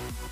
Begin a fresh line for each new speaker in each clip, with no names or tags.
We'll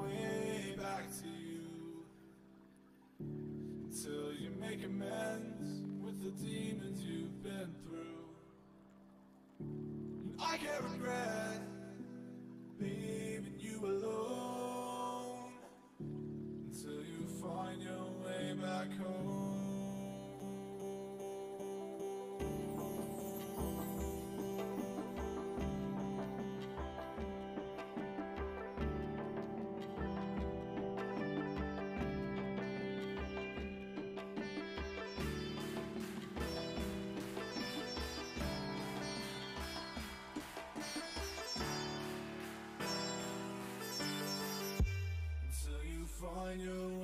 way back to you until you make amends with the demons you've been through. And I can't regret leaving you alone. Find your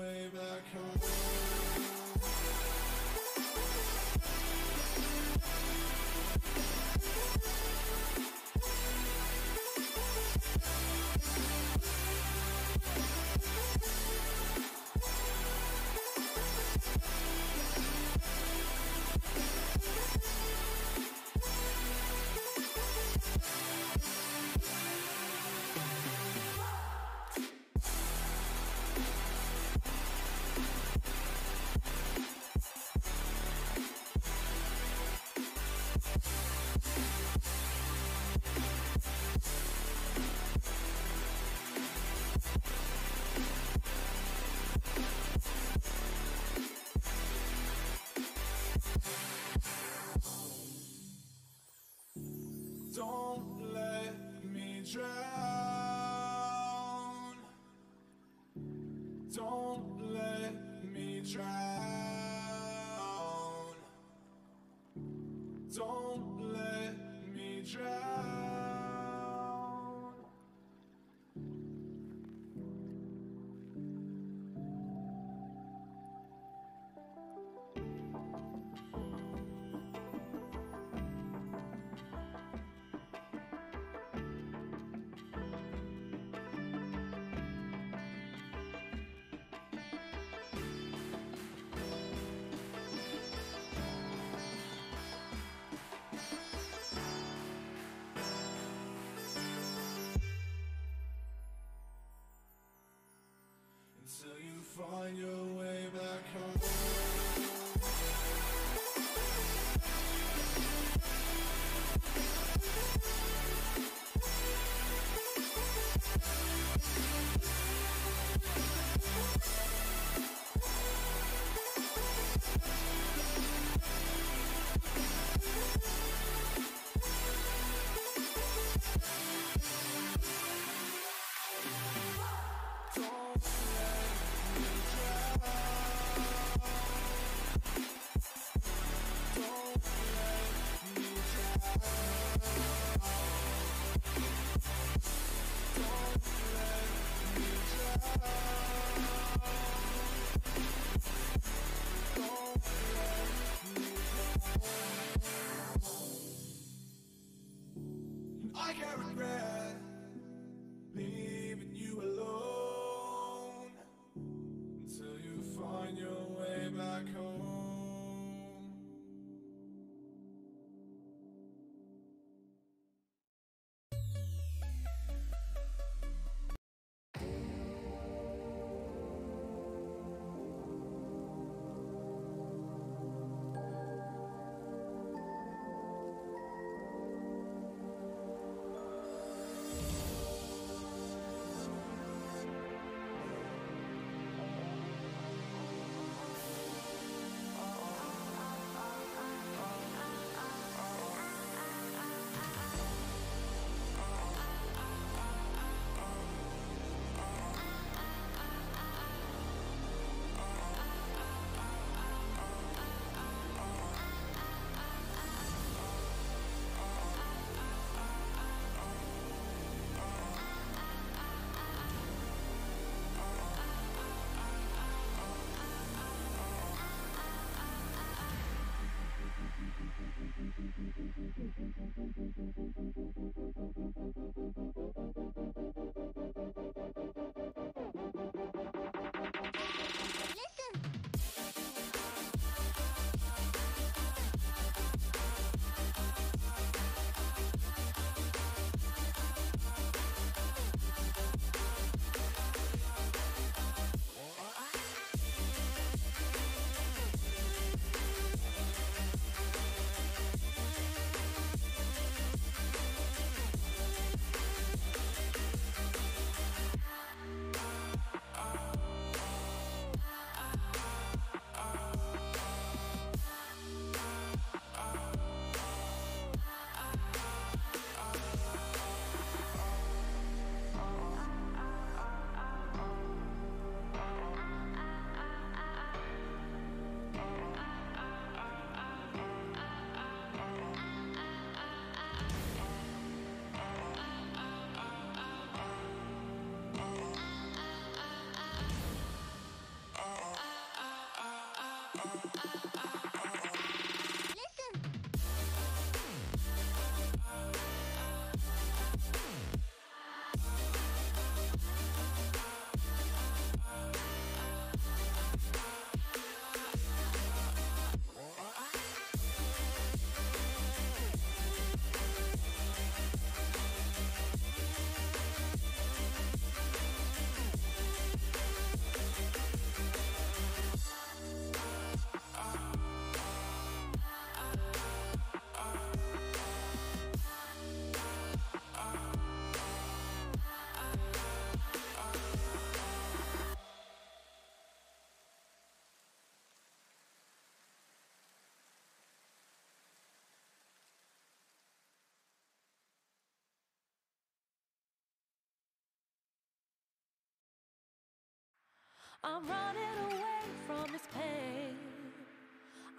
I'm running away from this pain.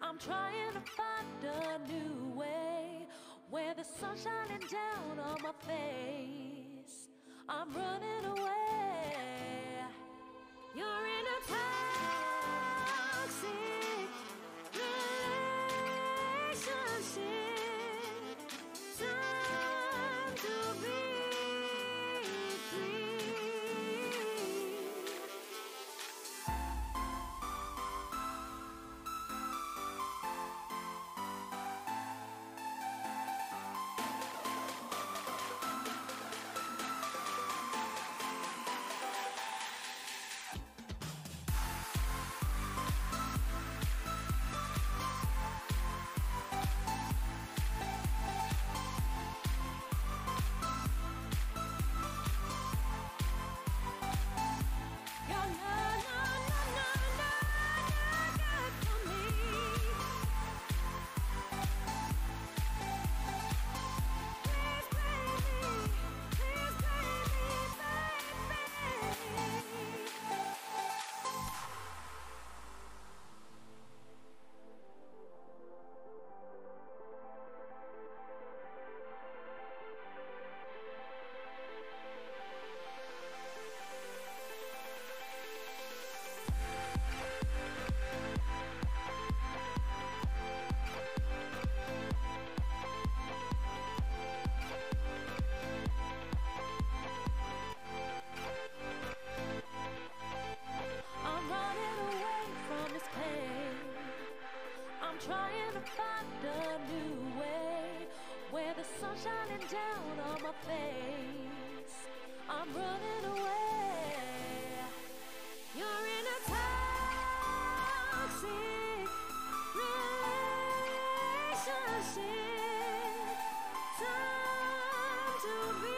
I'm trying to find a new way where the sun's shining down on my face. I'm running away. You're in a toxic relationship. to be